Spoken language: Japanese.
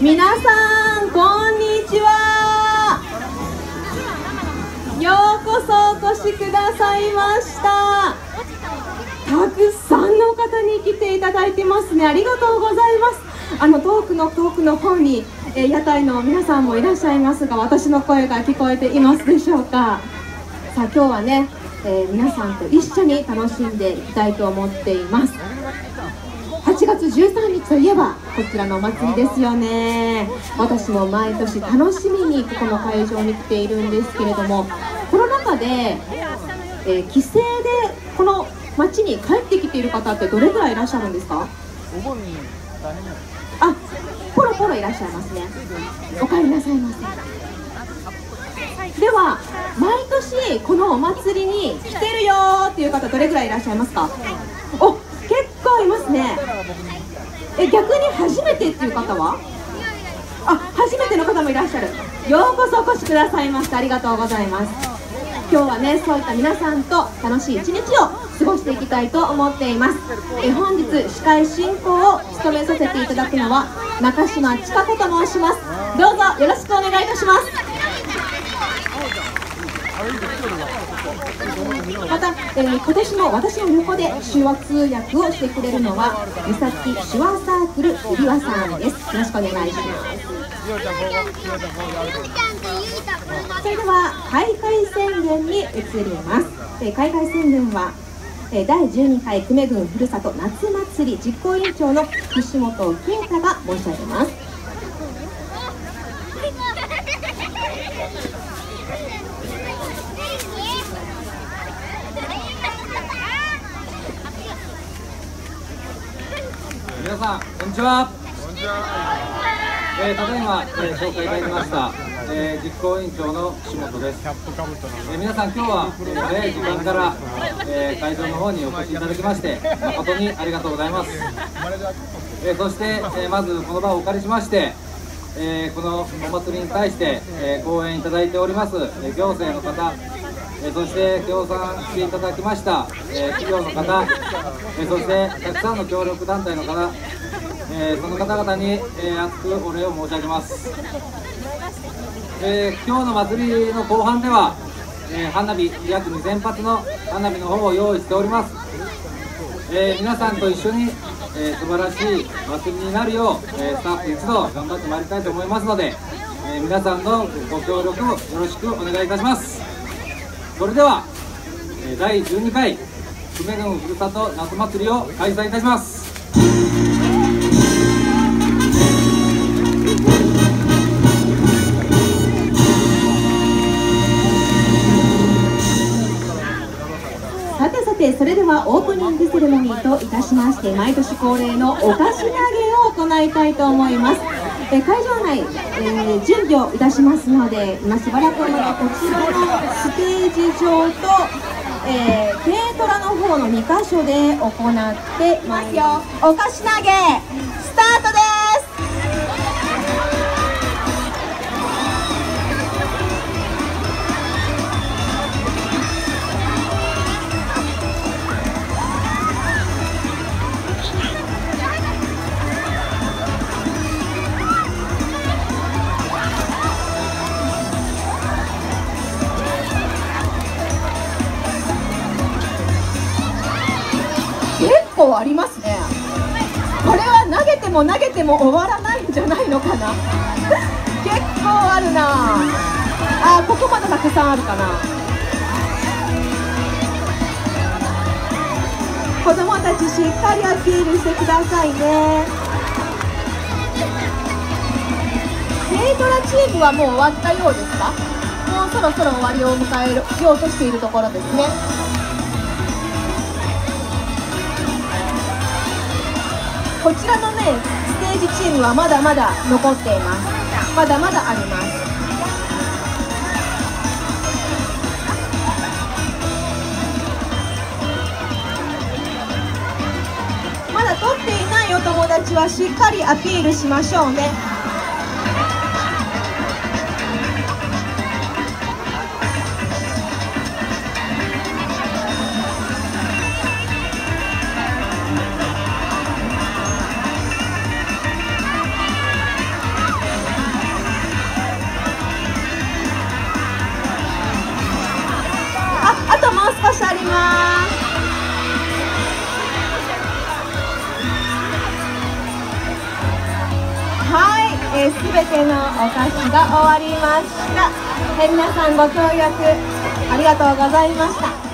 皆さんこんにちは。ようこそお越しくださいました。たくさんの方に来ていただいてますね。ありがとうございます。あの遠くの遠くの方に、えー、屋台の皆さんもいらっしゃいますが私の声が聞こえていますでしょうか。さあ今日はね、えー、皆さんと一緒に楽しんでいきたいと思っています。月13日といえばこちらのお祭りですよね。私も毎年楽しみにここの会場に来ているんですけれどもコロナ禍で、えー、帰省でこの町に帰ってきている方ってどれぐらいいらっしゃるんですか？あポロポロいらっしゃいますね。お帰りなさいませ。では毎年このお祭りに来てるよっていう方どれぐらいいらっしゃいますか？お結構いますね。え逆に初めてっていう方は？あ初めての方もいらっしゃる。ようこそお越しくださいました。ありがとうございます。今日はねそういった皆さんと楽しい一日を過ごしていきたいと思っています。え本日司会進行を務めさせていただくのは中島千佳子と申します。どうぞよろしくお願いいたします。また、えー、今年も私の横で手話通訳をしてくれるのは三崎手話サークルゆりわさんです。よろしくお願いします。それでは開会宣言に移ります、えー、開会宣言は第12回久米郡ふるさと夏祭り実行委員長の岸本啓太が申し上げます。皆さんこんにちは。えー、ただいま、えー、紹介いただきました、えー、実行委員長の岸本です、えー、皆さん今日は早い時間から、えー、会場の方にお越しいただきまして誠にありがとうございます、えー、そして、えー、まずこの場をお借りしましてえー、このお祭りに対して、えー、講演いただいております、えー、行政の方、えそして協賛していただきました、え企業の方、えそしてたくさんの協力団体の方、えその方々に、え厚くお礼を申し上げます、え今日の祭りの後半では、え花火約2000発の花火の方を用意しております、え皆さんと一緒にえー、素晴らしい祭りになるよう、え、スタッフ一同頑張ってまいりたいと思いますので、え、皆さんのご協力をよろしくお願いいたします。それでは、え第12回久米郡ふるさと夏祭りを開催いたします。さてさてそれではオープニングセレモニーといたしまして毎年恒例のお菓子投げを行いたいと思います。え会場内、えー、準備をいたしますので今しばらくまでこちらのステージ上と、えー、軽トラの方の2箇所で行ってます。よお菓子投げスタート構ありますね。これは投げても投げても終わらないんじゃないのかな。結構あるな。あここまでたくさんあるかな。子供たちしっかりアピールしてくださいね。軽トラチームはもう終わったようですか？もうそろそろ終わりを迎えようとしているところですね。こちらのねステージチームはまだまだ残っています。まだまだあります。まだ取っていないお友達はしっかりアピールしましょうね。えー、全てのお菓子が終わりました、えー、皆さんご協力ありがとうございました。